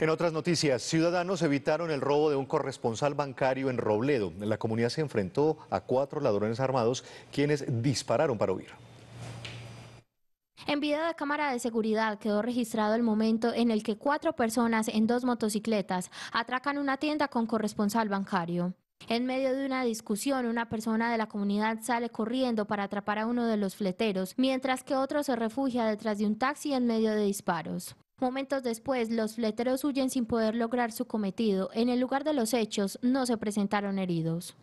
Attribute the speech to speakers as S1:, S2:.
S1: En otras noticias, ciudadanos evitaron el robo de un corresponsal bancario en Robledo. La comunidad se enfrentó a cuatro ladrones armados quienes dispararon para huir.
S2: En video de cámara de seguridad quedó registrado el momento en el que cuatro personas en dos motocicletas atracan una tienda con corresponsal bancario. En medio de una discusión, una persona de la comunidad sale corriendo para atrapar a uno de los fleteros, mientras que otro se refugia detrás de un taxi en medio de disparos. Momentos después, los fleteros huyen sin poder lograr su cometido. En el lugar de los hechos no se presentaron heridos.